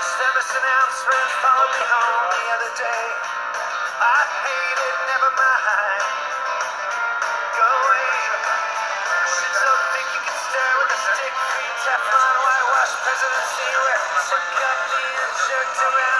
service announcement followed me home the other day. I hate it, never mind. Go away. Shinzo think you can stir with a stick. Green Teflon whitewash presidency where someone got me and jerked around.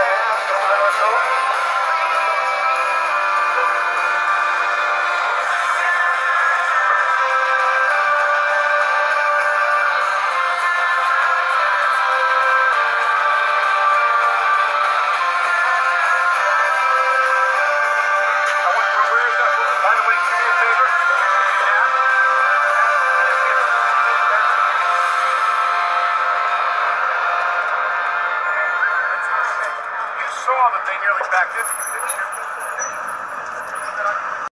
ござした。They nearly backed into you, didn't you?